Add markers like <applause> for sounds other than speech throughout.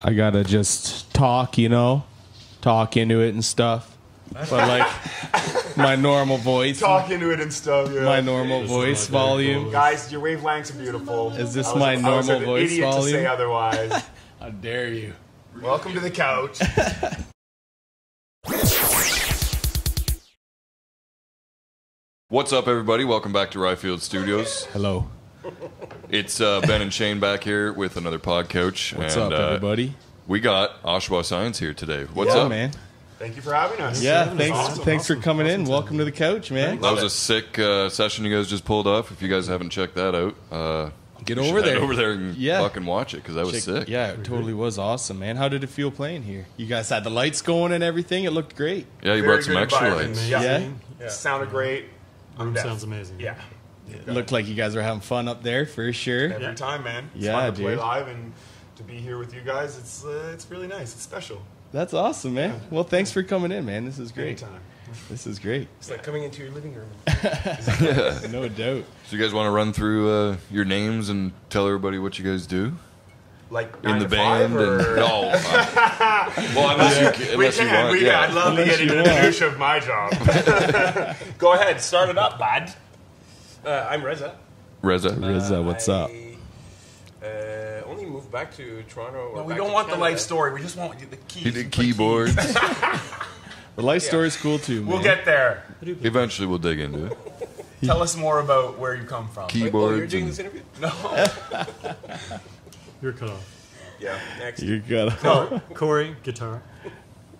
I gotta just talk, you know, talk into it and stuff. But like <laughs> my normal voice, Talk into it and stuff. Yeah. my normal It's voice volume. cool. Guys, your wavelengths are beautiful. Is this I was- my I was normal an voice idiot to say volume? otherwise. <laughs> How dare you? Welcome to the couch. What's up, everybody? Welcome back to Rye Field Studios. Hello. It's uh, Ben and Shane back here with another Podcouch. What's and, up, uh, everybody? We got Oshawa Science here today. What's yeah, up, man. Thank you for having us. Yeah, having thanks. Awesome, thanks for awesome, coming in. awesome Welcome to the couch, man. That was a sick uh, session you guys just pulled off. If you guys haven't checked that out, uh, Get you should over head there. over there and Yeah. fucking watch it because that was Check- sick. Yeah, it totally was awesome, man. How did it feel playing here? You guys had the lights going and everything. It looked great. Yeah, you Very brought some extra lights. Yeah. Amazing. Yeah. Sounded great. Room sounds amazing. Yeah. It looked like you guys were having fun up there for sure. Every Yeah. time, man. It's Yeah, fun to play live and to be here with you guys. It's uh, it's really nice. It's special. That's awesome, man. Well, thanks for coming in, man. This is great. Anytime. This is great. <laughs> It's like coming into your living room. <laughs> No doubt. So you guys want to run through uh, your names and tell everybody what you guys do Like in the band? or? And, no. <laughs> uh, well, unless you, We unless you can. want. we yeah. can. I'd love to get into the want. minutia of my job. Go ahead. Start it up, lad. Uh, I'm Reza. Reza. Rizza, what's up? Uh, only moved back to Toronto. Or No, we don't to want the life story. We just want the keys. He did keyboards. <laughs> The life story's cool too, man. We'll get there. Eventually, we'll dig into it. Tell us more about where you come from. Wait, oh, you're doing and this interview? No. <laughs> You're cut off. Yeah. Next. You got No. Corey, guitar.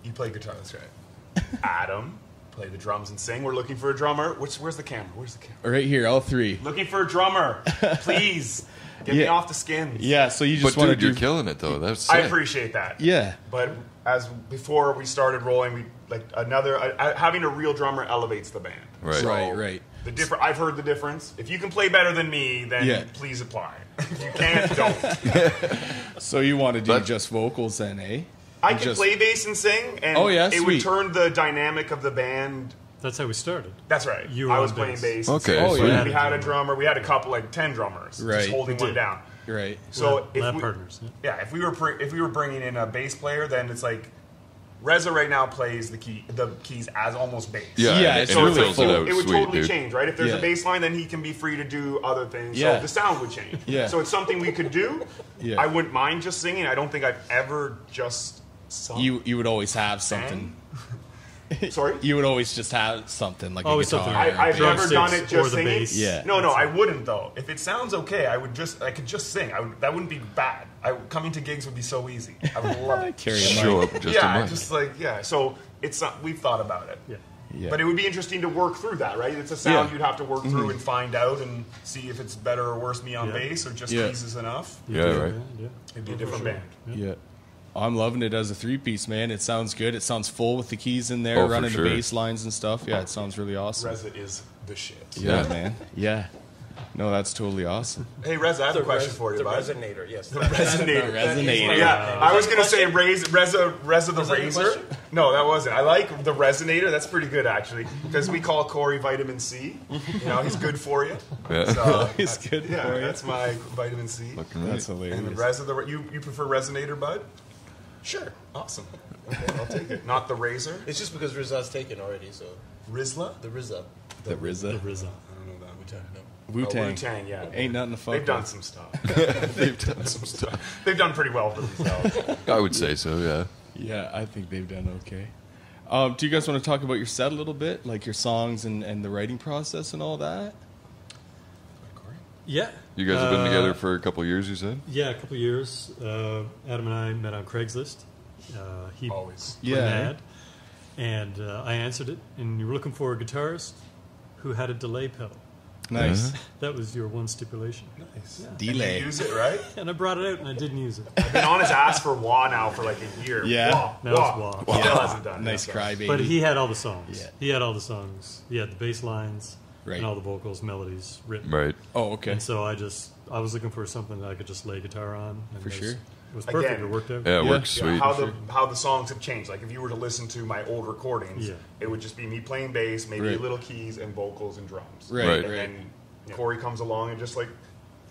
You play guitar. That's right. Adam, play the drums and sing. We're looking for a drummer. Which, where's the camera? Where's the camera? right here, all three. Looking for a drummer. <laughs> Please. Get me off the skins. Yeah, so you just want to dude, you're do. killing it though. That's I sick. appreciate that. Yeah, But as before we started rolling, we like another uh, uh, having a real drummer elevates the band. Right. So, Right, right. The different. I've heard the difference. If you can play better than me, then Yeah. please apply. <laughs> if you can't, don't. <laughs> so you want to do But- just vocals then, eh? I You can just- play bass and sing, and Oh, yeah, it sweet. would turn the dynamic of the band. That's how we started. That's right. You were I was on playing bass. bass. and Okay, singing. Oh, yeah. We had a drummer. We had a couple, like ten drummers, Right. just holding one down. Right. So Lab- if lab we, partners. Yeah. Yeah, if we were br- if we were bringing in a bass player, then it's like Reza right now plays the key the keys as almost bass. Yeah, Yeah, it's and really it fills full. it out it would sweet, totally dude. change, right? If there's Yeah. a bass line, then he can be free to do other things. Yeah. So the sound would change. Yeah. So it's something we could do. Yeah. I wouldn't mind just singing. I don't think I've ever just sung. You you would always have something. <laughs> Sorry? You would always just have something like Always a guitar. something. I, I've never done it just the singing. bass. Yeah. No, no, I wouldn't though. If it sounds okay, I would just I could just sing. I would, that wouldn't be bad. I, coming to gigs would be so easy. I would <laughs> love it. Carry a Show mic. up just yeah, a mic. just like yeah. So it's not, we've thought about it. Yeah. Yeah. But it would be interesting to work through that, right? It's a sound Yeah. Mm-hmm. you'd have to work through and find out and see if it's better or worse me on Yeah. bass or just Yeah. keys is enough. Yeah, right. Yeah. It'd be a different band. Yeah. I'm loving it as a three piece, man. It sounds good. It sounds full with the keys in there, Oh, running sure. the bass lines and stuff. Yeah, it sounds really awesome. Reza is the shit. Yeah, Yeah. man. <laughs> Yeah. No, that's totally awesome. Hey, Reza, I have The a question res- for you, The bud. resonator, yes. The resonator. <laughs> Resonator. Yeah, I was gonna say raise, Reza, Reza the Was that the razor. No, that wasn't. I like the resonator. That's pretty good actually, because we call Corey vitamin C. You know, he's good for you. <laughs> Yeah. So, He's good yeah, for you. that's my vitamin C. Fucking That's right. hilarious. And the Reza, the you you prefer resonator, bud? Sure. Awesome. Okay, I'll take it. Not the razor. It's just because Riza's taken already, so. Rizla. The Riza. The RZA. Rizza. I don't know that. Wu-Tang, no. Wu Oh, Tang. Wu-Tang, yeah. Ain't nothing to fuck They've done with. some stuff. <laughs> They've done some stuff. They've done pretty well for themselves. <laughs> I would say so. Yeah. Yeah, I think they've done okay. Um, do you guys want to talk about your set a little bit? Like your songs and, and the writing process and all that? Yeah. You guys have been Uh, together for a couple years. You said. Yeah, a couple of years. Uh, Adam and I met on Craigslist. Uh, he Always. put an Yeah. ad, and uh, I answered it. And you were looking for a guitarist who had a delay pedal. Nice. <laughs> That was your one stipulation. Nice. Delay. Use it, right? <laughs> And I brought it out, and I didn't use it. <laughs> I've been on his ass for Wah now for like a year. Yeah. Wah, That was Wah. Wah. Still hasn't done it. Nice so. crybaby. But he had all the songs. Yeah. He had all the songs. He had the bass lines Right. and all the vocals, melodies written. Right. Oh, okay. And so I just I was looking for something that I could just lay guitar on. And For it was- sure. It was perfect. Again. It worked out. Yeah, it Yeah. works Yeah, sweet. how the how the songs have changed. Like if you were to listen to my old recordings, Yeah. it would just be me playing bass, maybe Right. little keys and vocals and drums. Right, Right. And then Corey comes along and just like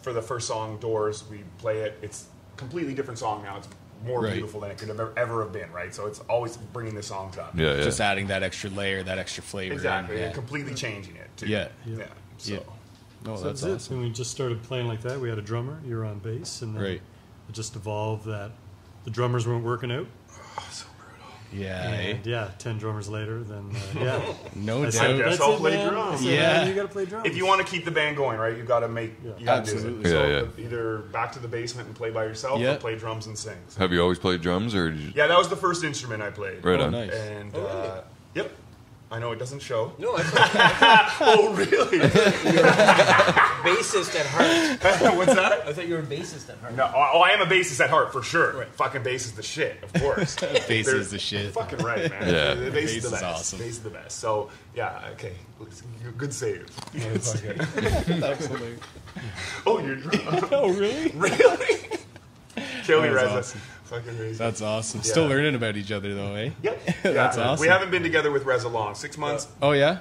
for the first song, Doors, we play it. It's a completely different song now. It's more Right. beautiful than it could have ever, ever have been, right? So it's always bringing the songs up. Yeah, yeah. Just adding that extra layer, that extra flavor. in, Exactly, Yeah. and completely changing it. Too. Yeah. yeah. So. Yeah. No, So that's that's, it. awesome. And we just started playing like that. We had a drummer. You were on bass, and then Right. it just evolved that the drummers weren't working out. <sighs> Yeah. And eh? yeah, ten drummers later, then uh, yeah. <laughs> No I doubt. said, guess "That's I'll it, play man." drums. I said, Yeah. "Man, you got to play drums. If you want to keep the band going, right, you got to make, Yeah. you got to do Absolutely. it. So Yeah, yeah. either back to the basement and play by yourself, Yeah. or play drums and sing. So- Have you always played drums, or did you, yeah, that was the first instrument I played. right Oh, on? nice. And Oh, really? uh, yep, I know it doesn't show. No, I thought <laughs> oh, really? <laughs> bassist at heart. <laughs> What's that? I thought you were bassist at heart. No, oh, I am a bassist at heart for sure. Right. Fucking bass is the shit, of course. Bass They're is the shit. Fucking right, man. Yeah. the bass, Bass is the is best. awesome. Bass is the best. So yeah, okay, good save. Absolutely. oh, you're drunk. Oh, really? really? Kill me, That Reza. awesome. Fucking Reza. That's awesome. Still learning about each other, though, eh? Yep. <laughs> That's yeah. awesome. We haven't been together with Reza long. Six months. Oh, yeah?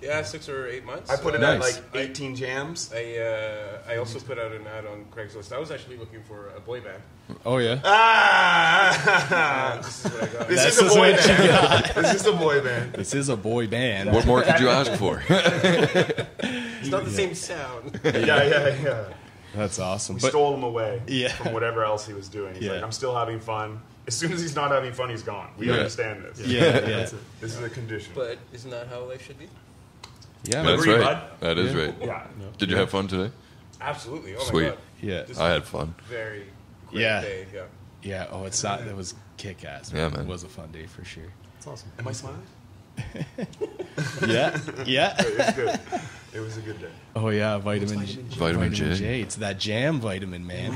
Yeah, six or eight months. I put it Uh, at Nice. like 18 jams. I uh, I also put out an ad on Craigslist. I was actually looking for a boy band. Oh, yeah? Ah! <laughs> This is what I got. this That's is a boy band. this is a boy band. This is a boy band. What more could you ask for? <laughs> It's not the same sound. Yeah, yeah, yeah. That's awesome. We But stole him away Yeah. from whatever else he was doing. He's Yeah. like, I'm still having fun. As soon as he's not having fun, he's gone. We Yeah. understand this. yeah, <laughs> yeah. That's it. This is a condition. But isn't that how life should be? Yeah, That's Agree, right. bud. That is Yeah. right. yeah. Did you have fun today? Absolutely. Oh Sweet. my god. yeah. This I had fun. very great Yeah. day. Yeah. Yeah, oh, it's not, that was kick ass. Yeah, man. It was a fun day for sure. It's awesome. Am I smiling? <laughs> Yeah, yeah. It was good. It was a good day. Oh, yeah, vitamin, J. Vitamin J. It's that jam vitamin, man.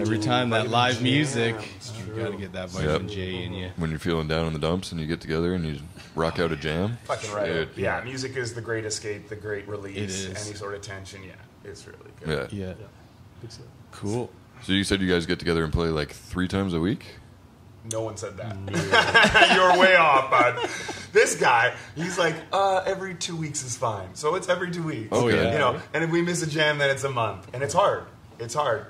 Every time that vitamin live jam. music, It's you true. gotta get that vitamin Yep. J in you. When you're feeling down in the dumps and you get together and you rock out a jam. Fucking right. Dude. Yeah, music is the great escape, the great release. It is. Any sort of tension, yeah, it's really good. Yeah. Yeah, Yeah. Cool. So you said you guys get together and play like three times a week? No one said that. <laughs> You're way off, bud. This guy, he's like, uh, every two weeks is fine. So it's every two weeks. Oh, yeah. You know, and if we miss a jam, then it's a month. And it's hard. It's hard.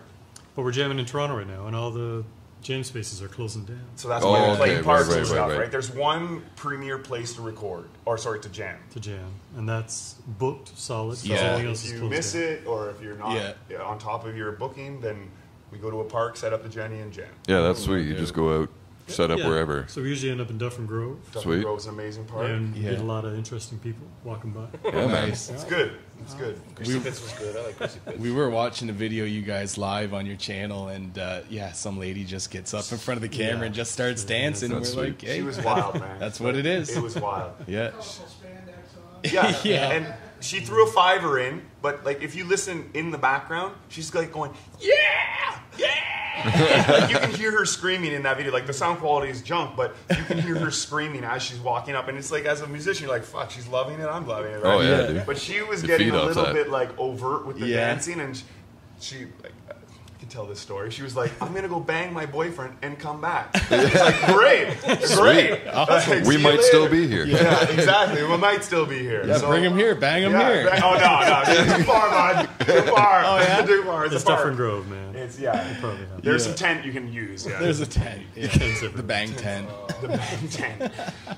But we're jamming in Toronto right now, and all the jam spaces are closing down So that's Oh, why we okay, play right, parks right, and right, stuff, right. right, There's one premier place to record, or sorry, to jam. to jam, and that's booked solid. 'cause Yeah. everything else If is you closed miss down. it, or if you're not Yeah. yeah, on top of your booking, then we go to a park, set up the Jenny, and jam. Yeah, that's sweet. You yeah. just go out, set up Yeah. wherever. So we usually end up in Dufferin Grove, Dufferin Sweet. Grove's an amazing park. and Yeah. get a lot of interesting people walking by. <laughs> Yeah, man. Nice. It's good. It's good. Christie Pits was good. I like Christie Pits. We were watching a video you guys live on your channel, and uh, yeah, some lady just gets up in front of the camera Yeah. and just starts dancing. and That's we're sweet. like, hey, She was wild, <laughs> man. That's what it is. It was wild. <laughs> yeah, Yeah, Yeah. And she threw a fiver in, but like if you listen in the background, she's like going, "Yeah, yeah." <laughs> like you can hear her screaming in that video. Like the sound quality is junk, but you can hear her screaming as she's walking up. And it's like as a musician, you're like, "Fuck, she's loving it. I'm loving it." Right? Oh, yeah, Yeah. dude. But she was You getting a little that. bit like overt with the Yeah. dancing, and she, she like. I can tell this story. She was like, "I'm gonna go bang my boyfriend and come back." <laughs> It's like, "Great, great. Like, We see you might still be here. Yeah, <laughs> exactly. We might still be here. yeah. So- bring him here, bang him yeah, here. bang- oh no, no, too far, bud. Too far. Oh yeah? too far. It's, It's a. Dufferin Grove, man. It's yeah. Probably have. There's Yeah. some tent you can use. Yeah. There's a tent. Yeah. Tents the bang tent. the bang <laughs> tent.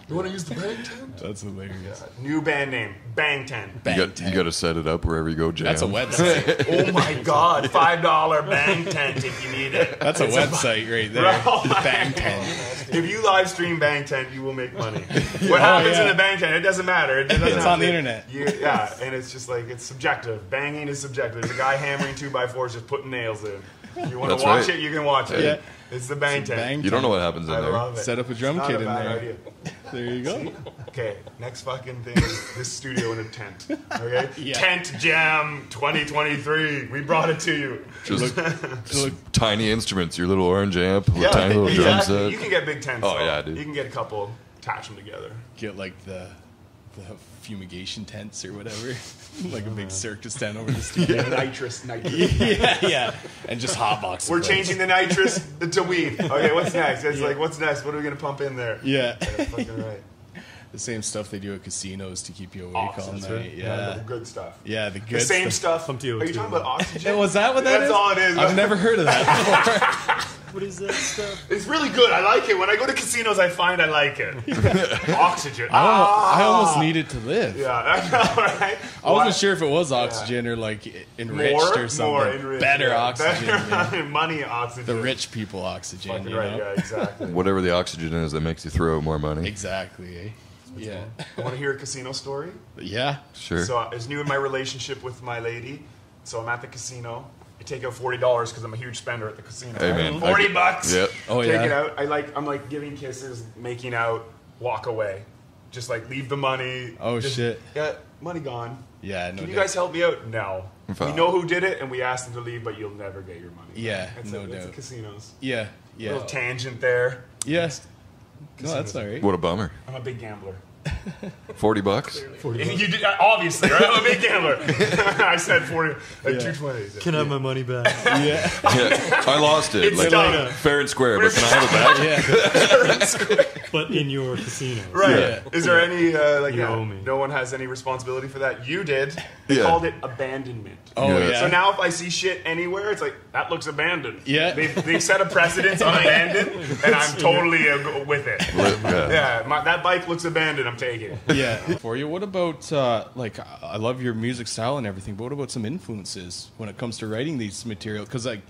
You want to use the bang tent? That's hilarious. New band name, Bang Tent. Bang You got, tent. you got to set it up wherever you go jam. That's a website. <laughs> Oh my God! Five dollar Bang Tent if you need it. That's a website right there. Right. The bang tent. If you live stream Bang Tent, you will make money. <laughs> What happens yeah. in oh, the Bang Tent? It doesn't matter. It doesn't It's have on the to- internet. You, yeah, and it's just like it's subjective. Banging is subjective. There's a guy hammering two by fours, just putting nails in. If you want That's to watch right. it, you can watch it. Yeah. It's the Bang It's a Tent. bang You don't know what happens in I there. love it. Set up a drum Not kit a in bad there. idea. <laughs> There you go. Okay, next fucking thing is this studio in a tent. Okay, <laughs> Yeah. Tent Jam 2023. We brought it to you. Just, Look, just <laughs> tiny instruments, your little orange amp, with Yeah, tiny little drum exactly. set. You can get big tents. Oh, though. yeah, dude. You can get a couple, attach them together. get like the the fumigation tents or whatever, <laughs> like a big uh-huh. circus tent over the <laughs> studio. nitrous, nitrous. <laughs> yeah, yeah, and just hotbox. the We're place. changing the nitrous to weed. Okay, what's next? It's like, what's next? What are we gonna pump in there? Yeah, Yeah, fucking right. the same stuff they do at casinos to keep you awake Oxygen, all that's night. right. Yeah, the good stuff. yeah, the good the same stuff. stuff. Pump Are you talking about oxygen? Hey, was that what that That's is? all it is. I've never heard of that before. What is that stuff? It's really good. I like it. When I go to casinos, I find I like it. <laughs> Oxygen. I almost, I Ah. almost need it to live. Yeah, I know, <laughs> right? I wasn't sure if it was oxygen or like enriched More, or something. more enriched, Better yeah. oxygen. man. Better <laughs> money oxygen. The rich people oxygen. Fucking You right. know? Yeah, exactly. Whatever the oxygen is that makes you throw out more money. Exactly. Eh? Yeah. Want to hear a casino story? Yeah. Sure. So I was new in my relationship with my lady. So I'm at the casino. I take out forty dollars because I'm a huge spender at the casino. Hey, man, forty I bucks. Yep. Oh, take yeah. it out. I like. I'm like giving kisses, making out, walk away. Just like leave the money. Oh, Just- shit. Yeah, money gone. Yeah. No Can you doubt. guys help me out? No. We know who did it, and we asked them to leave, but you'll never get your money. Yeah, That's no it. That's doubt. casinos. Yeah. Yeah. Little tangent there. Yes. No, that's all right. What a bummer. I'm a big gambler. <laughs> Forty bucks. 40 bucks. you did, uh, obviously, right? I'm a big gambler. <laughs> I said 40, like Yeah. 220. Can I have my money back? <laughs> Yeah. Yeah, I lost it. It's like done. fair and square, but can I have it back? Yeah. <laughs> but in your casino. Right. Yeah. Is there any, uh, like, You yeah, owe me. no one has any responsibility for that? You did. They Yeah. called it abandonment. Oh Yeah. yeah. So now if I see shit anywhere, it's like, that looks abandoned. Yeah. They, they set a precedence on abandoned, and I'm <laughs> totally uh, with it. Yeah. Yeah, my, that bike looks abandoned, I'm taking it. yeah. For you, what about uh, like I love your music style and everything, but what about some influences when it comes to writing these material? Because like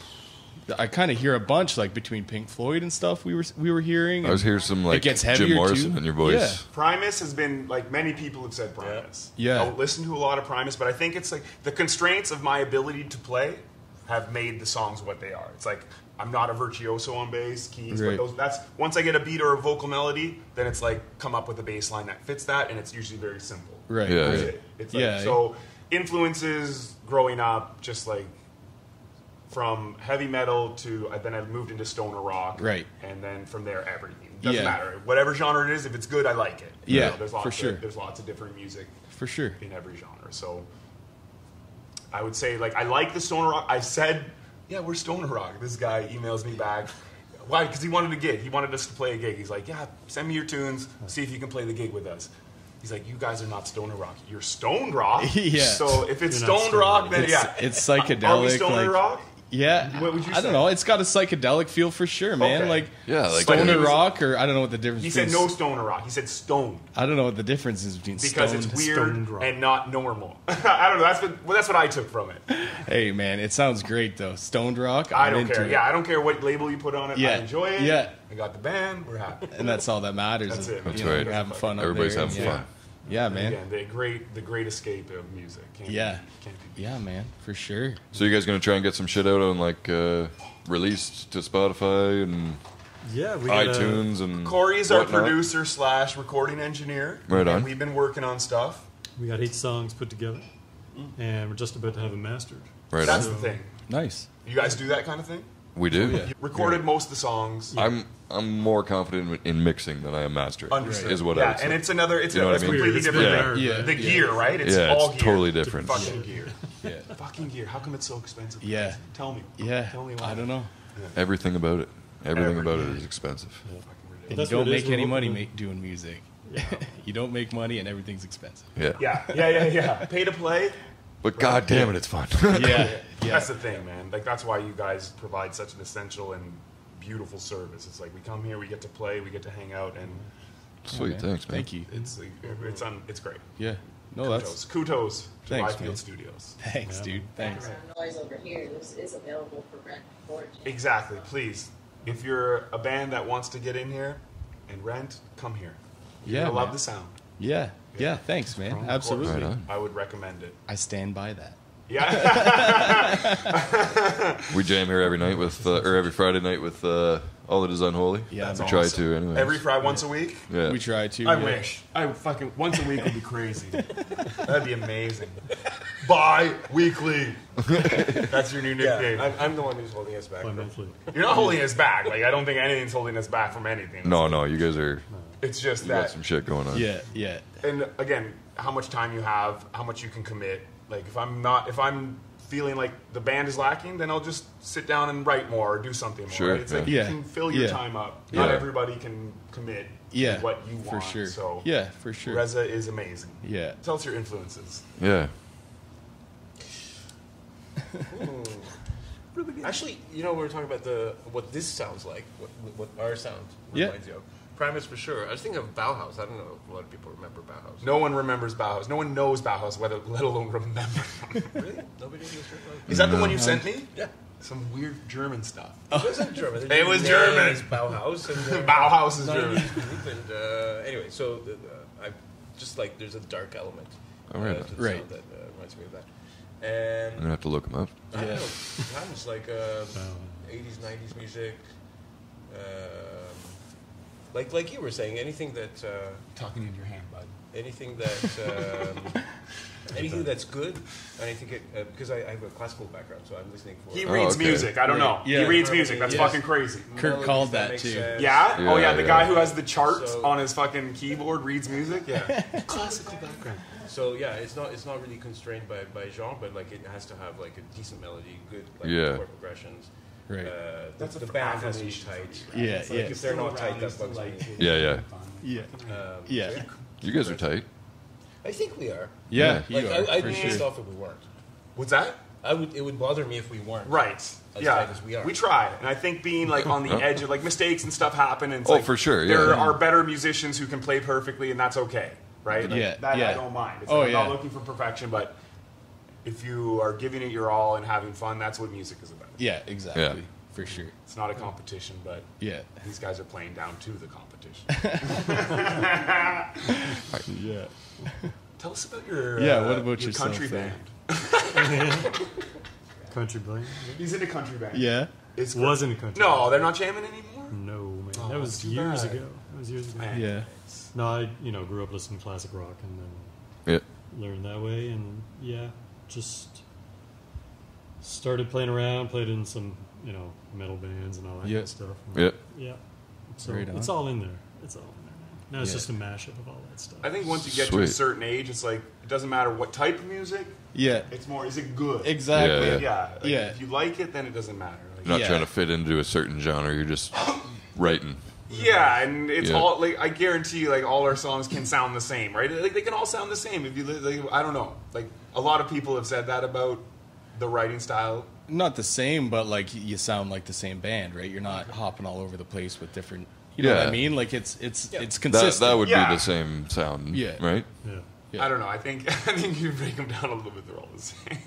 I kind of hear a bunch like between Pink Floyd and stuff we were we were hearing. I was and hearing some like it gets Jim Morrison too. in your voice. Primus has been like many people have said Primus. Yeah. I don't listen to a lot of Primus, but I think it's like the constraints of my ability to play have made the songs what they are. It's like I'm not a virtuoso on bass keys, Right. but those that's once I get a beat or a vocal melody, then it's like come up with a bass line that fits that, and it's usually very simple. Right. Yeah. That's it. It's like, Yeah. So influences growing up, just like from heavy metal to then I moved into stoner rock, Right. and then from there everything doesn't Yeah. matter whatever genre it is. If it's good, I like it. You Yeah, know, there's for lots of. There's lots of different music For sure. in every genre. So I would say like I like the stoner rock. I said, yeah, we're stoner rock. This guy emails me back. Why? Because he wanted a gig. He wanted us to play a gig. He's like, yeah, send me your tunes. See if you can play the gig with us. He's like, you guys are not stoner rock. You're stoned rock. <laughs> Yeah. So if it's You're stoned stoner rock, rock. then It's, yeah, it's psychedelic. Are we psychedelic. stoner like, rock? Yeah, What would you I don't know. It's got a psychedelic feel for sure, man. Okay. Like Yeah, like stoner But was- rock, or I don't know what the difference. Is. He said between- no stoner rock. He said stone I don't know what the difference is between because stoned- it's weird rock. and not normal. <laughs> I don't know. That's what well, that's what I took from it. Hey man, it sounds great though. Stoned rock. I I'm don't care. it. Yeah, I don't care what label you put on it. I Yeah. enjoy it. Yeah. I got the band. We're happy. and that's all that matters. That's is, it. you That's know, right. Having fun. Everybody's there, having yeah. fun. Yeah, man. Again, the great the great escape of music. Can't Yeah. Be, can't be. Yeah, man, for sure. So you guys gonna try and get some shit out on like uh, released to Spotify and Yeah, we got iTunes and Corey's our producer slash recording engineer. Right on. And we've been working on stuff. we got eight songs put together, and we're just about to have them mastered. Right That's on. the thing. Nice. You guys do that kind of thing. We do. yeah. You recorded most of the songs. I'm I'm more confident in mixing than I am mastering. Understood. Is what yeah, I would say. and it's another. It's You a, know what it's I mean? completely It's different weird. thing. Yeah. The Yeah. gear, right? It's yeah, all it's gear. totally different. Fucking gear. Yeah. Fucking gear. How come it's so expensive? Yeah. Tell me. Yeah. Tell me why. I don't know. Everything about it. Everything about it Everything. is expensive. Fucking ridiculous. And That's you don't it is. make any We're money hoping- make, doing music. <laughs> you don't make money, and everything's expensive. Yeah. Yeah, yeah, yeah, yeah. Pay to play. But god damn it, it's fun. <laughs> Yeah. Yeah. That's the thing, man. Like that's why you guys provide such an essential and beautiful service. It's like we come here, we get to play, we get to hang out, and Sweet, man. thanks, man. Thank you. it's like, it's un, it's great. Yeah. No, Kudos, that's kudos to Thanks, Rye Field man. Studios. thanks, Yeah. dude. Thanks. Background noise over here. This is available for rent for Exactly. Please, if you're a band that wants to get in here and rent, come here. You're Yeah, gonna love the sound. Yeah. Yeah. Thanks, man. Of course. Absolutely. Right on. I would recommend it. I stand by that. Yeah. <laughs> We jam here every night with, uh, or every Friday night with uh, All That Is Unholy. Yeah, That's we man. try awesome. to anyway. Every Friday, once a week. yeah. We try to. I yeah. wish. I fucking once a week would be crazy. <laughs> That'd be amazing. Bi-weekly. <laughs> That's your new Yeah, nickname. I'm, I'm the one who's holding us back. By monthly. You're not holding us back. Like I don't think anything's holding us back from anything. No, no, you guys are. It's just You got that. some shit going on. Yeah. Yeah. And again, how much time you have, how much you can commit. Like if I'm not, if I'm feeling like the band is lacking, then I'll just sit down and write more or do something more. Sure, right? It's like yeah. you can fill your Yeah. time up. Not everybody can commit Yeah. to what you want. For want. sure. So Yeah. For sure. Reza is amazing. Yeah. Tell us your influences. Yeah. Actually, you know, we were talking about the what this sounds like, what, what our sound Yeah. reminds you of. Primus for sure. I was thinking of Bauhaus. I don't know if a lot of people remember Bauhaus. No one remembers Bauhaus. No one knows Bauhaus, whether let alone remember. Really? Nobody knows Bauhaus? Is that the one you sent me? Yeah. Some weird German stuff. It wasn't German. <laughs> It was Name German. is Bauhaus. And they're <laughs> Bauhaus is 90s German. Group and, uh, anyway, so the, uh, I just like there's a dark element Oh, right. uh, to the Right. sound that uh, reminds me of that. And I'm gonna have to look them up. I don't Yeah. know. Times like uh, 80s, 90s music. Um, like like you were saying, anything that uh, Talking in your hand, bud. anything that <laughs> um, anything that's good. And I think it uh, because I, I have a classical background, so I'm listening for. He Oh, reads okay. music. I don't know. Yeah. He reads music. That's Yes. fucking crazy. Kurt melodies called that make too. sense. Yeah? oh Yeah, yeah, the yeah. guy who has the charts So- on his fucking keyboard reads music. Yeah. <laughs> classical background. So yeah, it's not it's not really constrained by, by genre, but like it has to have like a decent melody, good like Yeah. chord progressions. Right. Uh, That's the, the band has to be affirmation tight. Yeah, It's like yeah. if they're not tight, that bugs me. Yeah, yeah. Yeah. Um, Yeah. You guys are tight. I think we are. Yeah, Yeah. you Like are, I, I'd for be sure. pissed off if we weren't. What's that? I would. It would bother me if we weren't. Right. As yeah. tight as we are. We try, and I think being like on the edge of like mistakes and stuff happen. And it's Oh, like, for sure, yeah. There are better musicians who can play perfectly, and that's okay, right? Like, Yeah, That I don't mind. It's Oh, like, I'm yeah. not looking for perfection, but if you are giving it your all and having fun, that's what music is about. Yeah, exactly. Yeah. For sure. It's not a competition, but Yeah. these guys are playing down to the competition. <laughs> Yeah. <laughs> Tell us about your Yeah, uh, what about your yourself country there? band. <laughs> Country band? He's in a country band. Yeah. It's Wasn't a country No, band. they're not jamming anymore. No, man. Oh, that was years bad. ago. That was years ago. Man. Yeah. No, I, you know, grew up listening to classic rock and then Yeah. learned that way. And yeah, just started playing around, played in some, you know, metal bands and all that Yeah. kind of stuff. Yeah. Yeah. So Right it's all in there. It's all in there. Now it's Yeah. just a mashup of all that stuff. I think once you get to a certain age, it's like it doesn't matter what type of music. Yeah. It's more, is it good? Exactly. Yeah, Yeah. Like, Yeah. If you like it, then it doesn't matter. Like, You're not Yeah. trying to fit into a certain genre. You're just <coughs> writing. Yeah, and it's Yeah. all like I guarantee, you, like all our songs can sound the same, right? Like they can all sound the same if you. Like, I don't know. Like a lot of people have said that about the writing style. Not the same, but like you sound like the same band, right? You're not hopping all over the place with different. You know what I mean? Like it's it's Yeah. it's That, consistent. that would Yeah. be the same sound. Yeah. Right? yeah. Yeah. I don't know. I think <laughs> I think you break them down a little bit. They're all the same.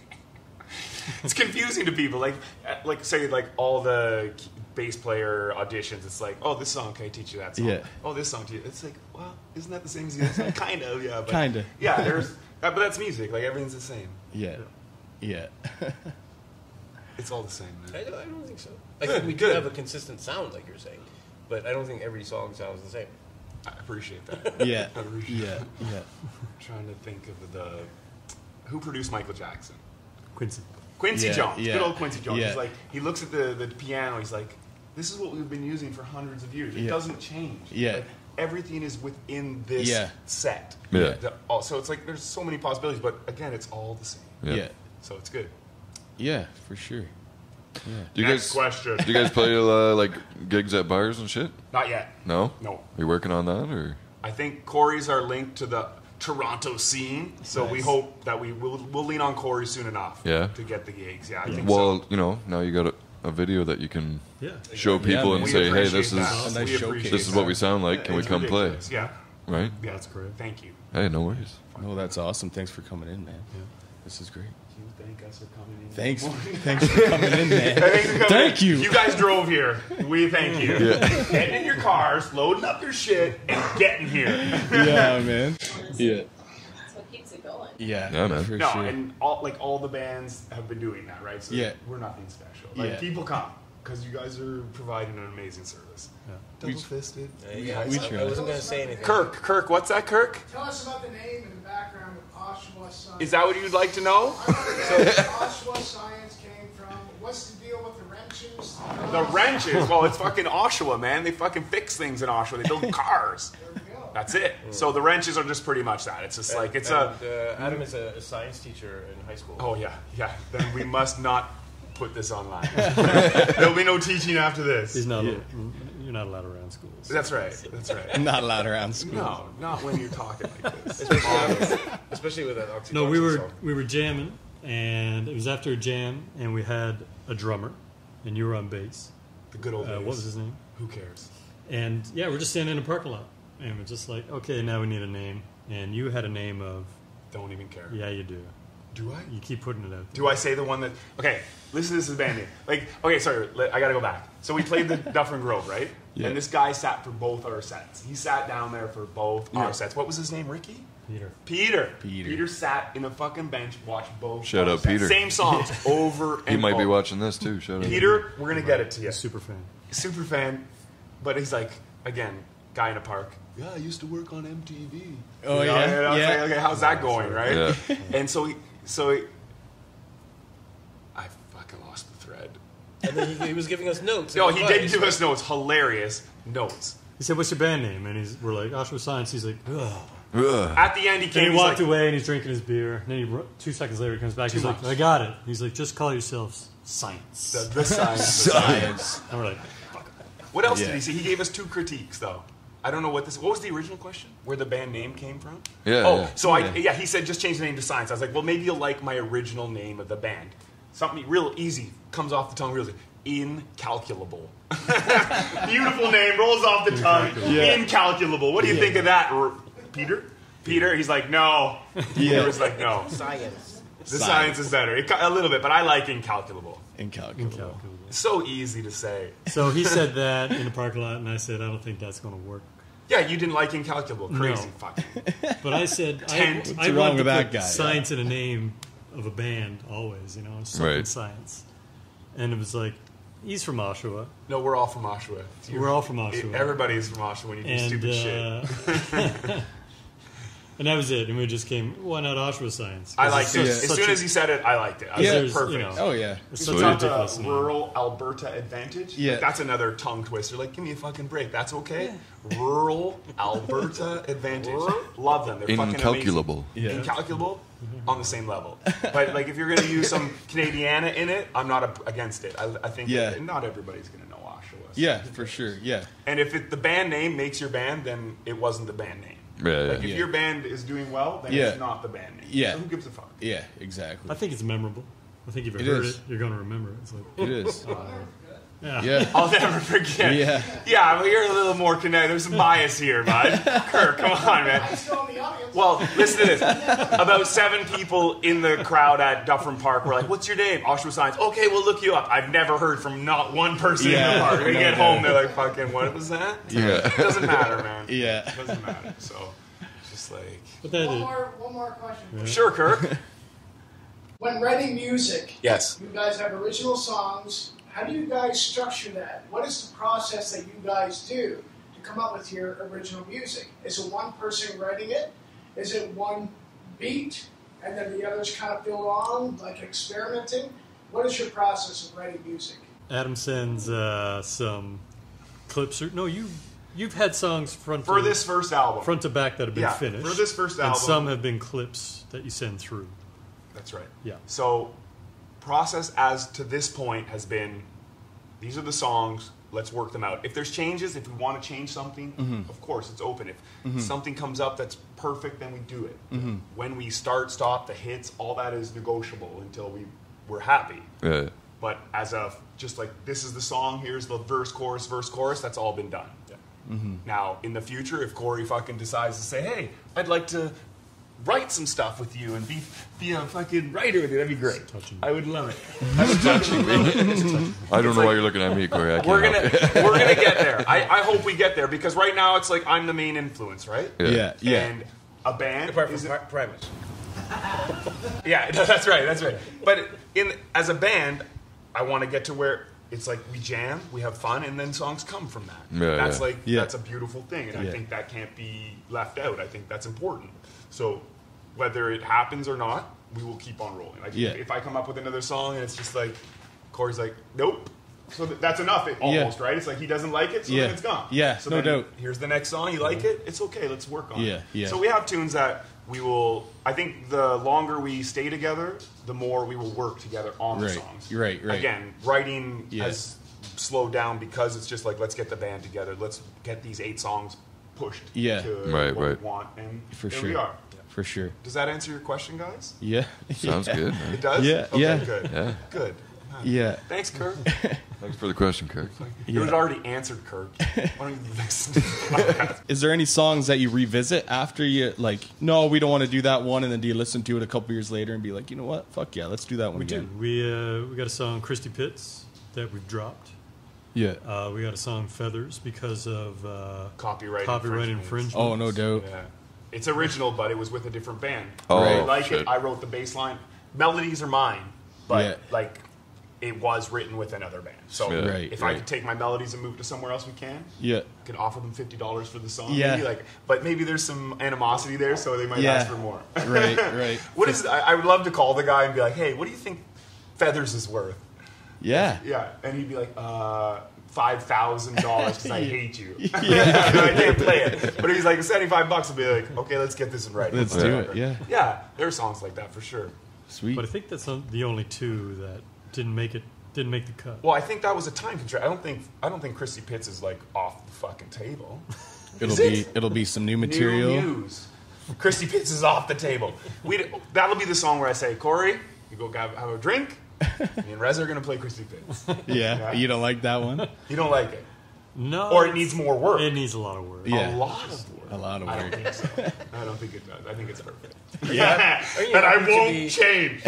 <laughs> it's confusing to people. Like uh, like say like all the bass player auditions. It's like oh this song can I teach you that song? Yeah. Oh this song to you. It's like well isn't that the same as the other song? <laughs> kind of yeah. But Kinda. <laughs> Yeah. There's uh, but that's music. Like everything's the same. Yeah. Yeah. It's all the same. I Man. don't, I don't think so. I Good, think we do good. have a consistent sound, like you're saying, but I don't think every song sounds the same. I appreciate that. Yeah. I appreciate Yeah. Yeah. I'm trying to think of the who produced Michael Jackson. Quincy. Quincy Yeah, Jones, yeah, good old Quincy Jones. yeah. He's like, he looks at the, the piano. He's like, this is what we've been using for hundreds of years. It Yeah. doesn't change. Yeah. Like, everything is within this Yeah. set. Yeah. The- all- so it's like there's so many possibilities, but again, it's all the same. Yeah. Yeah. So it's good. Yeah. For sure. Yeah. Do you Next guys question. do you guys play <laughs> uh, like gigs at bars and shit? Not yet. No. No. Are You working on that or? I think Corey's are linked to the Toronto scene, so we hope that we will we'll lean on Corey soon enough. Yeah. To get the gigs. Yeah. I think Well, so. you know, now you got a, a video that you can Yeah. show people man. and say, "Hey, this is nice We showcase. appreciate this is what we sound like. Yeah, Can we it's come play?" Yeah. Right? Yeah. That's correct. Thank you. Hey, no worries. No, that's awesome. Thanks for coming in, man. This is great. You thank us for coming in. Thanks. Thanks for coming in, man. Coming Thank in. you. You guys drove here. We thank you. Getting in your cars, loading up your shit, and getting here. Yeah, man. Yeah. That's what keeps it going. Yeah. Yeah, man. For No, sure. and all like all the bands have been doing that, right? So Yeah. we're nothing special. Like Yeah. people come because you guys are providing an amazing service. Yeah. Double fisted. Yeah, we I. I wasn't going to say anything. Kirk, Kirk, what's that, Kirk? Tell us about the name and the background of Oshawa Science. Is that what you'd like to know? I want to know where Oshawa Science came from. What's the deal with the wrenches? The wrenches. Well, it's fucking Oshawa, man. They fucking fix things in Oshawa. They build <laughs> cars. There we go. That's it. So the wrenches are just pretty much that. It's just like it's a. Uh, Adam is a, a science teacher in high school. Oh yeah, yeah. Then we must not put this online. <laughs> There'll be no teaching after this. He's not. You're not allowed around schools. That's right. That's right. <laughs> Not allowed around schools. No, not when you're talking like this. especially, <laughs> especially with that oxytocin No, we were song. we were jamming and it was after a jam, and we had a drummer, and you were on bass. The good old Uh, days. what was his name? Who cares? And yeah, we're just standing in a parking lot, and we're just like, okay, now we need a name. And you had a name of, Don't even care. yeah, you do. Do I? You keep putting it out. Do I say the one that? Okay, listen to this band name. Like, okay, sorry, let- I gotta go back. So we played the <laughs> Dufferin Grove, right? Yeah. And this guy sat for both our sets. He sat down there for both Yeah. our sets. What was his name? Ricky. Peter. Peter. Peter. Peter sat in a fucking bench, watched both. Shout our out sets. Peter. Same songs over <laughs> and over. He might be watching this too. Shout out. Peter, we're gonna get it to you. Super fan. Super fan, but he's like, again, guy in a park. Yeah, I used to work on MTV. Oh, You know, yeah? and I was Yeah. like, okay, how's that going, right? Yeah. And so, he, so he, I fucking lost the thread. And then he, he was giving us notes. No, he did advice, give us notes, hilarious notes. He said, "What's your band name?" And he's, we're like, "Oshawa Science." He's like, "Ugh." Ugh. At the end, he Then came. he walked like, away and he's drinking his beer. And then he, two seconds later, he comes back. he's much. like, "I got it." He's like, "Just call yourselves Science." The, the science. the <laughs> science. and we're like, What else Yeah. did he say? He gave us two critiques, though. I don't know what this. What was the original question? Where the band name came from? Yeah, Oh, yeah. so I Yeah. yeah. He said just change the name to Science. I was like, well, maybe you'll like my original name of the band. Something real easy comes off the tongue real easy. Incalculable. <laughs> Beautiful name rolls off the tongue. Yeah. Incalculable. What do you think of that, R- Peter? Peter, he's like, no. Peter was like, no. Science. The Science. science is better. It, a little bit, but I like incalculable. Incalculable. incalculable. It's so easy to say. So he said that in the parking lot, and I said, "I don't think that's going to work." Yeah, you didn't like incalculable. Crazy. No. Fuck. But I said, Tent. <laughs> I, I wrong want to with that put guy? science in a name of a band always, you know, something Right. science. And it was like, he's from Oshawa. No, we're all from Oshawa. It's We're all from Oshawa. Everybody's from Oshawa when you do and stupid uh, shit. <laughs> <laughs> and that was it. And we just came. Why not Oshawa Science? I 'Cause liked it's it. such- As soon a- as he said it, I liked it. I was Yeah, like, perfect. you know, Oh yeah. it's So such it's a not ridiculous rural Alberta advantage. Yeah. Like, that's another tongue twister. Like, give me a fucking break. That's okay. Rural Alberta <laughs> advantage. Love them. They're fucking Incalculable. amazing. Yeah. Incalculable mm-hmm. on the same level. But like, if you're gonna use some <laughs> Canadiana in it, I'm not a, against it. I, I think Yeah. that not everybody's gonna know Oshawa. Yeah, for sure. Yeah. And if it, the band name makes your band, then it wasn't the band name. Yeah, yeah. Like if Yeah. your band is doing well, then Yeah. it's not the band name. Yeah. So who gives a fuck? Yeah, exactly. I think it's memorable. I think if you It heard is. it, you're going to remember it. It's like, It is. <laughs> Oh, yeah. Yeah. I'll never forget. Yeah. Yeah, but you're a little more connected. There's some bias here, bud. <laughs> Kirk, come on, man. I'm still in the audience. Well, listen to this. About seven people in the crowd at Dufferin Park were like, "What's your name?" Oshawa Science. Okay, we'll look you up. I've never heard from not one person in Yeah. the park. They No get doubt. home, they're like, "Fucking, what was that?" Yeah. It Doesn't matter, man. <laughs> Yeah. It Doesn't matter. So, just like, But that one more, one more question. sure, Kirk. When writing music, Yes. you guys have original songs. How do you guys structure that? What is the process that you guys do to come up with your original music? Is it one person writing it? Is it one beat and then the others kind of build on, like experimenting? What is your process of writing music? Adam sends uh, some clips. Or, no, you you've had songs front For to, this first album. front to back that have been Yeah, finished. for this first album, and album- some have been clips that you send through. That's right. Yeah. So, process as to this point has been these are the songs, let's work them out. If there's changes, if we want to change something, Mm-hmm. of course, it's open. If something comes up that's perfect, then we do it. Mm-hmm. When we start, stop, the hits, all that is negotiable until we, we're happy. Yeah. But as a, just like, this is the song, here's the verse, chorus, verse, chorus, that's all been done. Mm-hmm. Now, in the future, if Corey fucking decides to say, hey, I'd like to write some stuff with you and be be a fucking writer with you, that'd be great. I would love it. I would fucking love. I don't know like- why you're looking at me, Corey. I can't We're help gonna you. we're gonna get there. <laughs> I, I hope we get there because right now it's like I'm the main influence, right? Yeah. Yeah. And a band Apart from is pri- Primus. <laughs> yeah, <laughs> that's right, that's right. But in as a band, I want to get to where it's like we jam, we have fun, and then songs come from that. Yeah, that's yeah. like Yeah. that's a beautiful thing, and I think that can't be left out. I think that's important. So whether it happens or not, we will keep on rolling. Like Yeah. if I come up with another song and it's just like Corey's like, nope. So th- that's enough, it, almost, right? It's like he doesn't like it, so Yeah. then it's gone. Yeah, so no then doubt. Here's the next song. You like it? It's okay. Let's work on Yeah, it. yeah. So we have tunes that we will. I think the longer we stay together, the more we will work together on the Right, songs. right, right. Again, writing Yeah. has slowed down because it's just like let's get the band together. Let's get these eight songs pushed Yeah. to Right, what right. we want, and For there sure. we are. For sure. Does that answer your question, guys? Yeah. <laughs> Sounds yeah. good, man. It does. Yeah, Okay, yeah. Good. Yeah. Good. Yeah. Thanks, Kirk. <laughs> Thanks for the question, Kirk. It was already answered, Kirk. <laughs> Why don't you listen to the podcast? Is there any songs that you revisit after you like? No, we don't want to do that one, and then do you listen to it a couple years later and be like, you know what? Fuck yeah, let's do that one We do. again. We uh, we got a song Christie Pits that we've dropped. Yeah. Uh, we got a song Feathers because of uh, Copyright copyright infringement. Oh no doubt. Yeah. It's original, but it was with a different band. Oh, I like shit. it. I wrote the bass line. Melodies are mine, but Yeah. like it was written with another band. So Yeah. Right, if I right. could take my melodies and move to somewhere else, we can. Yeah. Could offer them fifty dollars for the song. Yeah. Maybe, like, but maybe there's some animosity there, so they might Yeah. ask for more. <laughs> Right. Right. <laughs> what is? I, I would love to call the guy and be like, "Hey, what do you think Feathers is worth?" Yeah. Yeah, and he'd be like, "Uh, five thousand dollars because I <laughs> hate you. <laughs> I can't play it." But if he's like seventy-five bucks, I'd be like, "Okay, let's get this in writing." Let's do it, yeah. Yeah, there are songs like that for sure. Sweet. But I think that's the only two that didn't make it. Didn't make the cut. Well, I think that was a time constraint. I don't think I don't think Christie Pits is like off the fucking table. <laughs> It'll be it? it'll be some new material. New news. Christie Pits is off the table. We that'll be the song where I say, Corey, you go have, have a drink. Me and Reza are gonna play Christie Pits. <laughs> Yeah. Yeah. You don't like that one? You don't like it, No, or it needs more work. It needs a lot of work. Yeah. A lot of work. A lot of I don't work. think so. I don't think it does. I think it's perfect. <laughs> Yeah. <laughs> Are you and I happy to won't be- change.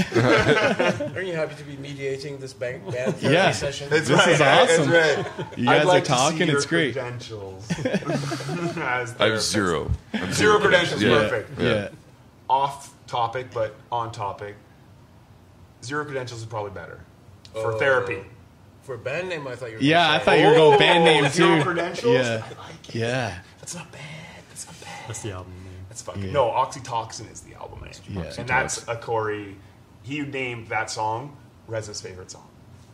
Aren't you happy to be mediating this bank band therapy Yeah. session? That's This right. is awesome. That's right. You I'd guys like are to see talking. your It's great. Credentials. As I have therapist. zero. I have Zero credentials. Yeah. Perfect. Yeah. Off topic, but on topic. Zero credentials is probably better for Oh. therapy. For a band name, I thought you were. Yeah, I thought you were going band Oh, name zero too. credentials? Yeah. I like it. Yeah. That's not bad. That's not bad. That's the album name. That's fucking Yeah. no. Oxytocin is the album name, Yeah. and that's a Corey. He named that song Reza's favorite song.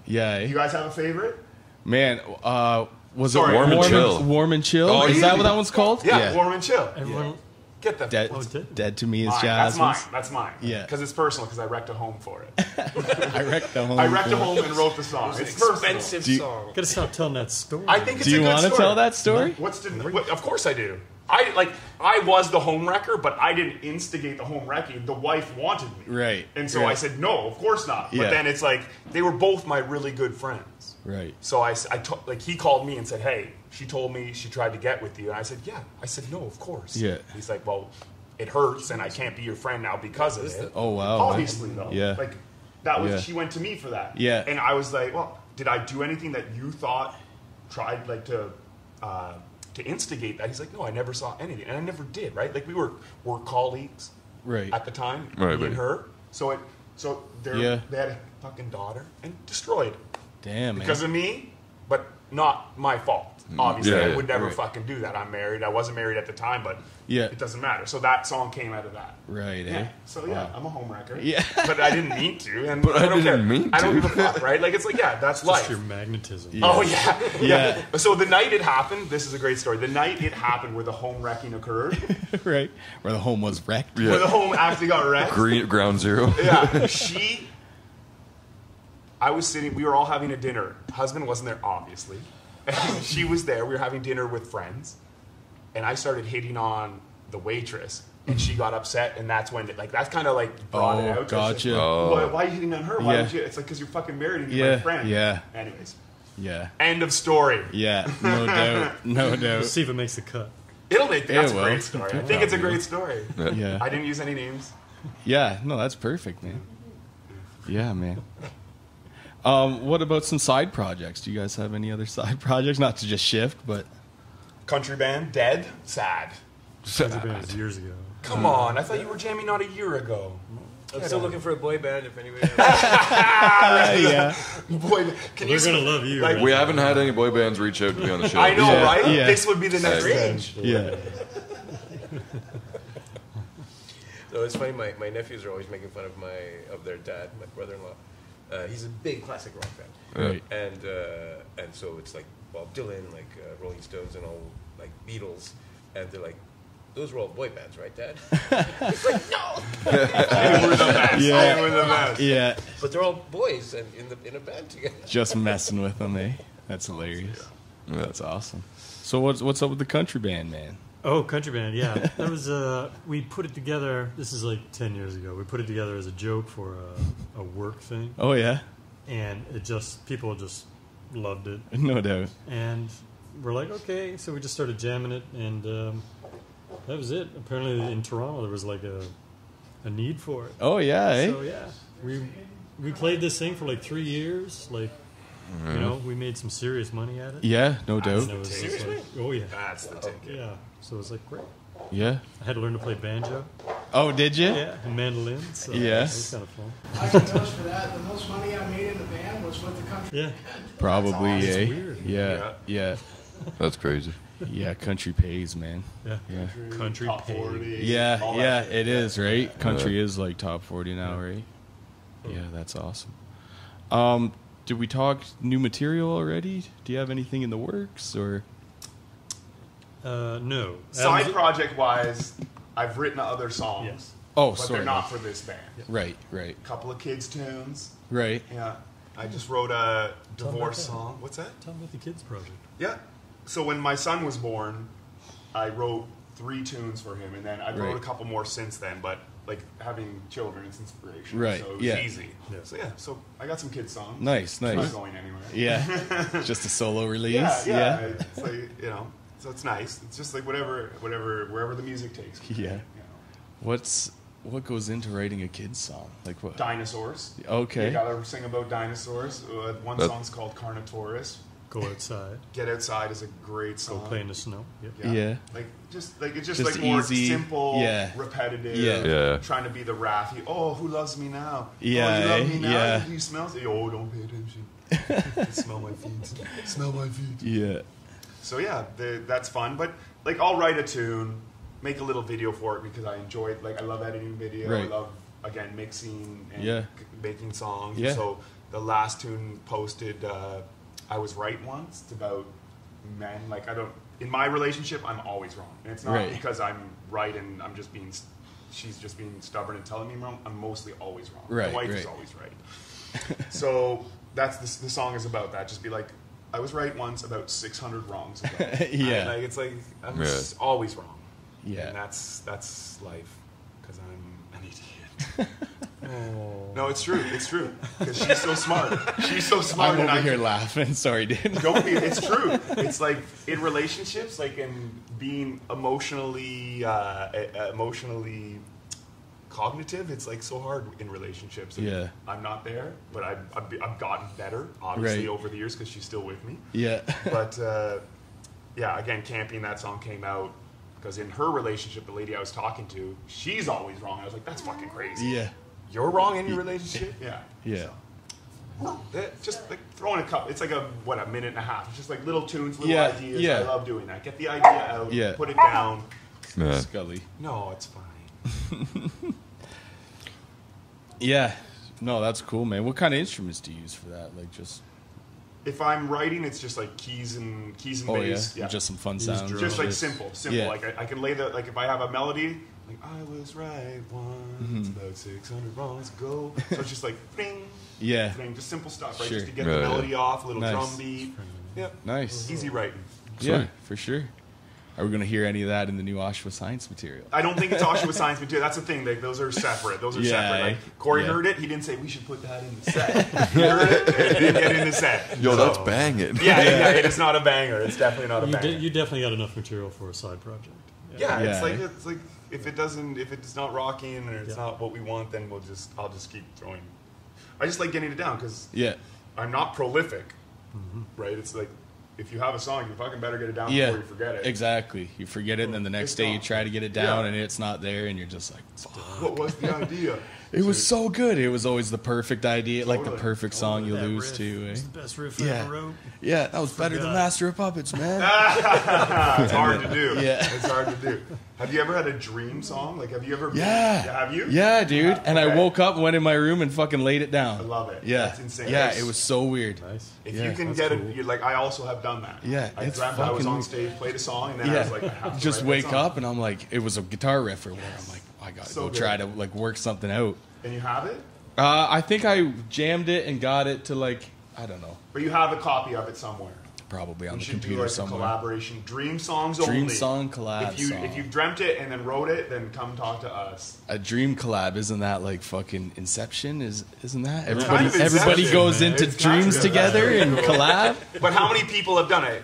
Yeah. You guys have a favorite? Man, uh, was Sorry, it Warm and warm Chill. Warm and chill. Oh, is that what that one's called? Yeah, warm and chill. Everyone, Get the Dead, Oh, dead. dead to me is mine. That's jazz. mine. That's mine. Yeah. because it's personal. Because I wrecked a home for it. <laughs> I wrecked the home. I wrecked a home and wrote the song. It's It's an personal. expensive Do you- song. gotta stop telling that story. I think it's Do you a good want to story. tell that story? What's the? What, of course I do. I like. I was the home wrecker, but I didn't instigate the home wrecking. The wife wanted me, Right, And so right. I said no, of course not. Yeah. But then it's like they were both my really good friends. Right. So I, s- I to- like he called me and said, "Hey, she told me she tried to get with you," and I said, "Yeah." I said, "No, of course." Yeah. He's like, "Well, it hurts, and I can't be your friend now because of it." Oh wow. Obviously, though. Yeah. Like that was Yeah. she went to me for that. Yeah. And I was like, "Well, did I do anything that you thought tried like to uh, to instigate that?" He's like, "No, I never saw anything, and I never did." Right? Like we were were colleagues Right. at the time, Right, me right. and her. So it so they're, Yeah. they had a fucking daughter and destroyed Damn man. because of me, but not my fault. Obviously, Yeah, I would never Right. fucking do that. I'm married. I wasn't married at the time, but Yeah. it doesn't matter. So that song came out of that. right. Eh? So yeah, Wow. I'm a home wrecker. Yeah. <laughs> but I didn't mean to, and But I don't didn't care. mean I don't to. give a fuck, right? Like it's like yeah, that's <laughs> Just life. your magnetism. Yeah. Oh <laughs> yeah. Yeah. So the night it happened, this is a great story. The night it happened, where the home wrecking occurred, right. Where the home was wrecked. Yeah. where the home actually got wrecked. Green ground zero. yeah, she. I was sitting. We were all having a dinner. Husband wasn't there, obviously. <laughs> she was there. We were having dinner with friends, and I started hitting on the waitress, and she got upset, and that's when, it, like, that's kind of like brought it Oh, out. gotcha. Oh. Why, why are you hitting on her? Why Yeah. would you? It's like because you're fucking married and you're Yeah, my friend. yeah. Anyways, Yeah. end of story. Yeah. No <laughs> doubt. No doubt. Let's see if it makes the cut. It'll make. That's It a will. great story. I think it's a great story. Yeah. I didn't use any names. Yeah, no, that's perfect, man. Yeah, man. Um, what about some side projects? Do you guys have any other <laughs> side projects? Not to just shift, but Country band, dead, sad. Country band was years ago. Come on, I thought you were jamming not a year ago. I'm still looking for a boy band. If anybody, <laughs> has- yeah, <laughs> Boy, can They're you gonna love you. Like, right? We haven't had any boy bands reach out to be on the show. I know, Yeah, right? yeah. This would be the next Hey. stage. yeah, No, it's funny. My, my nephews are always making fun of my of their dad, my brother-in-law. Uh, he's a big classic rock fan, right. and uh, and so it's like Bob Dylan, like uh, Rolling Stones, and all like Beatles, and they're like, those were all boy bands, right, Dad? <laughs> it's like no, we're the best. Yeah. We're the best. Yeah, but they're all boys and in the in a band together. just messing with them, eh? That's hilarious. That's awesome. So what's what's up with the country band, man? Oh, country band, yeah. That was uh, we put it together. This is like ten years ago. We put it together as a joke for a, a work thing, Oh yeah, and it just people just loved it, <laughs> no doubt. and we're like, okay. So we just started jamming it, and um, that was it. Apparently, in Toronto, there was like a a need for it. Oh yeah, eh? So yeah, we we played this thing for like three years. Like, you know, we made some serious money at it. yeah, no doubt. And it was just Seriously? like, oh yeah, That's the ticket. yeah. So it was like great. Yeah. I had to learn to play banjo. Oh, did you? Yeah, and mandolin. So Yeah. it was kind of fun. I can vouch for that. The most money I made in the band was with the country. Yeah, Probably, It's eh? weird. Yeah, yeah, That's crazy. yeah. Country pays, man. yeah. Yeah, Country Top paid. 40, yeah, all that yeah. shit. It is right. Country is like top forty now, right? Oh. Yeah, that's awesome. Um, did we talk new material already? Do you have anything in the works or? Uh, no. Side Adam's- project wise, I've written other songs. Yes. Oh, but sorry. they're not for this band. Right, right, A couple of kids tunes. right. Yeah. I just wrote a divorce song. What's that? Tell me about the kids project. Yeah. So when my son was born, I wrote three tunes for him, and then I wrote Right. a couple more since then. But like having children is inspiration, Right, So it was yeah. easy. Yeah. So yeah. So I got some kids songs. Nice, It's nice. Not going anywhere. Yeah, <laughs> just a solo release. Yeah, yeah. yeah. It's like you know. So it's nice. It's just like whatever, whatever, wherever the music takes. me, Yeah. You know. What's what goes into writing a kid's song? Like what? Dinosaurs. Okay. You gotta sing about dinosaurs. Uh, one That- song's called Carnotaurus. Go outside. Get Outside is a great song. Go song. play in the snow. Yep. Yeah. Yeah. Like just like it's just, Just like more easy. simple, Yeah. repetitive. Yeah. Yeah. Trying to be the Raffi. Oh, who loves me now? Yeah, Oh, you love me now. Yeah. Do you smell? it? Oh, don't pay attention. <laughs> smell my feet. Smell my feet. Yeah. So yeah, the, that's fun. But like, I'll write a tune, make a little video for it because I enjoy it. Like, I love editing video. I love again mixing and Yeah. c- making songs. Yeah. So the last tune posted, uh, I was right once. About men. Like I don't. In my relationship, I'm always wrong, and it's not Right. because I'm right and I'm just being. She's just being stubborn and telling me I'm wrong. I'm mostly always wrong. Right, My wife is always right. <laughs> so that's the, the song is about that. Just be like, I was right once about 600 wrongs ago. <laughs> Yeah. And, like it's like I'm Yeah. just always wrong. Yeah. And that's that's life because I'm an idiot. <laughs> Oh. no, it's true. It's true because she's so smart. She's so smart. I'm and over I here can- laughing. <laughs> Sorry, dude. Don't <laughs> be. It's true. It's like in relationships, like in being emotionally, uh, emotionally cognitive. It's like so hard in relationships. And Yeah. I'm not there, but I've, I've, I've gotten better, obviously, Right. over the years because she's still with me. Yeah. <laughs> But uh, yeah, again, camping. That song came out because in her relationship, the lady I was talking to, she's always wrong. I was like, that's fucking crazy. Yeah. You're wrong in your relationship. <laughs> Yeah. Yeah. So, that- eh, just like throwing a couple. It's like a what a minute and a half. It's just like little tunes, little Yeah, ideas. yeah. I love doing that. Get the idea out. Yeah. Put it down. Yeah. Scully. No, it's fine. <laughs> Yeah. No, that's cool, man. What kind of instruments do you use for that? Like just If I'm writing, it's just like keys and keys and oh yeah, bass. just some fun sounds. just like simple, simple. Yeah. Like I, I can lay the like if I have a melody, like I was right once Mm-hmm. about six hundred wrongs ago. So it's just like <laughs> ding, Yeah. ding, just simple stuff, right? Sure. Just to get Yeah, the melody off, a little Nice. drum beat. Yep, Nice. easy writing. Yeah, Sweet. for sure. Are we gonna hear any of that in the new Oshawa Science material? I don't think it's Oshawa <laughs> Science material. That's the thing. Like, those are separate. Those are Yeah, separate. Like Corey Yeah. heard it. He didn't say we should put that in the set. <laughs> he heard it. It didn't get in the set. Yo, So- that's banging. Yeah, yeah, yeah. It is not a banger. It's definitely not a You, banger. de- you definitely got enough material for a side project. yeah, Yeah, it's like it's like if it doesn't, if it's not rocking or it's Yeah. not what we want, then we'll just I'll just keep throwing. I just like getting it down because Yeah. I'm not prolific, mm-hmm. right? It's like if you have a song, you fucking better get it down Yeah. before you forget it. Exactly. You forget it, and then the next It's day you try to get it down, Yeah. and it's not there, and you're just like, What was the idea? It was so good. It was always the perfect idea, like the Totally. perfect song you That lose riff to. Eh? was the best riff I Yeah. ever wrote. Yeah, that was better than Forgot. Master of Puppets, man. <laughs> it's hard to do. Yeah. It's hard to do. Have you ever had a dream song? Like, have you ever? Yeah. Have you? Yeah, dude. And I Okay. woke up, went in my room, and fucking laid it down. I love it. Yeah. That's insane. Yeah, That's- it was so weird. Nice. If Yeah, you can that's get cool. it, you're like I also have done that. Yeah, I it's dreamt I was fucking- on stage, played a song, and then I Yeah. was like, I have to Just write that wake song. up, and I'm like, it was a guitar riff or whatever. I'm like, I gotta So go good. try to like work something out. and you have it, Uh, I think I jammed it and got it to like I don't know. but you have a copy of it somewhere. probably on We the should do computer like a somewhere. collaboration. Dream songs only. Dream song collab If you song. if you dreamt it and then wrote it, then come talk to us. A dream collab, isn't that like fucking Inception? Is isn't that everybody? kind of everybody Inception, goes man. into It's kind dreams of together and <laughs> collab. But how many people have done it?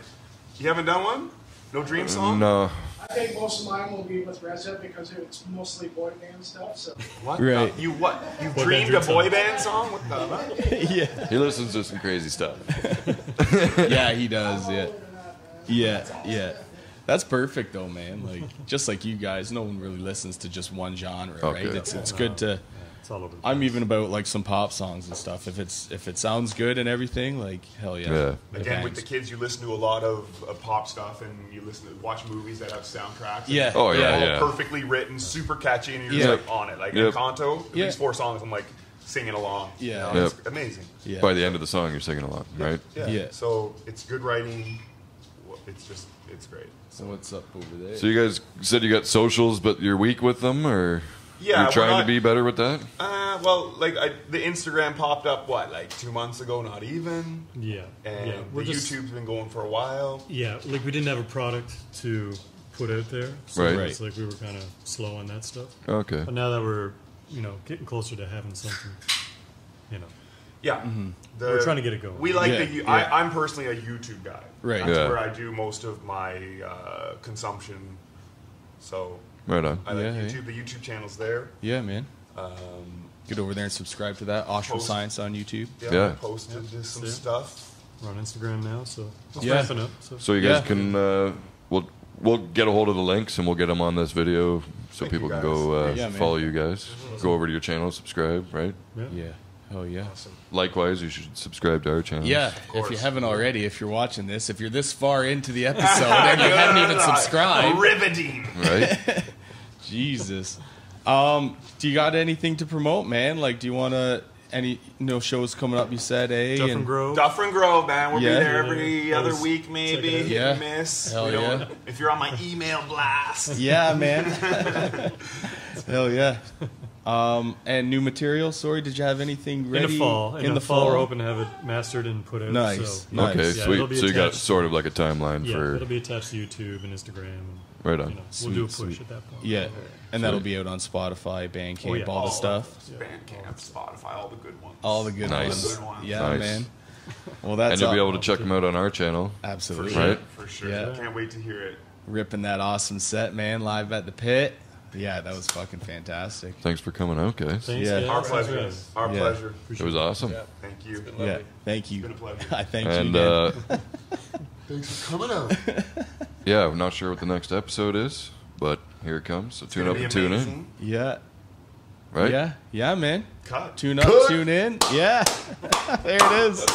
You haven't done one? No dream song? No. I think most of mine will be with Reza because it's mostly boy band stuff. So What? Right. Uh, you what? You Boy dreamed dream a boy song. band song? What the <laughs> yeah, He listens to some crazy stuff. <laughs> yeah, he does. Yeah, Other than that, man. yeah, yeah. That's perfect though, man. Like just like you guys, no one really listens to just one genre, oh, right? Okay. It's it's good to. It's all over. The I'm place. even about like some pop songs and stuff. If it's if it sounds good and everything, like hell yeah. Yeah. It Again, with bangs. the kids, you listen to a lot of, of pop stuff and you listen to watch movies that have soundtracks. and Yeah. Oh, they're yeah, all yeah. perfectly written, super catchy, and you're Yeah. just like on it. Like Yep. Encanto, at Yeah. least four songs. I'm like singing along. Yeah. You know, Yep. it's amazing. yeah. By the end of the song, you're singing along, right? Yeah. Yeah. So it's good writing. It's just it's great. So what's up over there? So you guys said you got socials, but you're weak with them, or Yeah, you're we're trying to be better with that? Uh, well, like I, the Instagram popped up what like two months ago, not even, Yeah. and yeah. The just, YouTube's been going for a while. Yeah, like we didn't have a product to put out there, so Right. it's like we were kind of slow on that stuff. Okay. But now that we're, you know, getting closer to having something, you know, Yeah, The- We're trying to get it going. We like Yeah, the. yeah. I, I'm personally a YouTube guy. Right. That's Yeah. where I do most of my uh, consumption. So Right on. I like Yeah, yeah. YouTube. The YouTube channel's there. Yeah, man. Um, Get over there and subscribe to that. Oshawa Science on YouTube. yeah, Yeah. I posted some Yeah. stuff. we're on Instagram now, so it's Yeah. ramping up. So, So you guys Yeah. can uh, we'll we'll get a hold of the links and we'll get them on this video so Thank people can go uh, Yeah, follow you guys. Go over to your channel, subscribe, right? yeah. Yeah. Oh yeah. Likewise, you should subscribe to our channel. Yeah, if you haven't already, if you're watching this, if you're this far into the episode and you <laughs> haven't even subscribed, Riveting. Right? <laughs> Jesus. Um, do you got anything to promote, man? Like, do you want to any no shows coming up? You said, eh? Dufferin and- Grove. Duff and Grove, man. We'll Yeah. be there every Yeah. other week, maybe. check it out. Hit Yeah. and miss. Hell We don't- yeah. If you're on my email blast. Yeah, man. <laughs> Hell yeah. Um, and new material. Sorry, did you have anything ready in ready the fall. In, the, fall, we're hoping to have it mastered and put out. Nice. So, Nice. Okay, Yeah, sweet. So you got sort of like a timeline yeah, for it'll be attached to YouTube and Instagram. And, right on. you know, we'll do a push sweet. at that point. Yeah, and that'll be out on Spotify, Bandcamp, Oh, yeah. all the stuff, Yeah. Bandcamp, Spotify, all the good ones. all the good Nice. ones. Good ones. Yeah, Nice. man. Well, that's and you'll be able to check them out on our channel. For absolutely sure. Right. For sure. Yeah. Can't wait to hear it. ripping that awesome set, man, live at the pit. Yeah, that was fucking fantastic. Thanks for coming out, guys. Thanks, Yeah. yeah, Our pleasure. Our Yeah. pleasure. It was awesome. Yeah. Thank you. been Yeah, thank you. It's been a pleasure. <laughs> I thank you. And again. uh, <laughs> Thanks for coming out. <laughs> yeah, I'm not sure what the next episode is, but here it comes. So tune up be and tune in, yeah, right? yeah, yeah, man. Cut. Tune up, tune in. Yeah, there it is.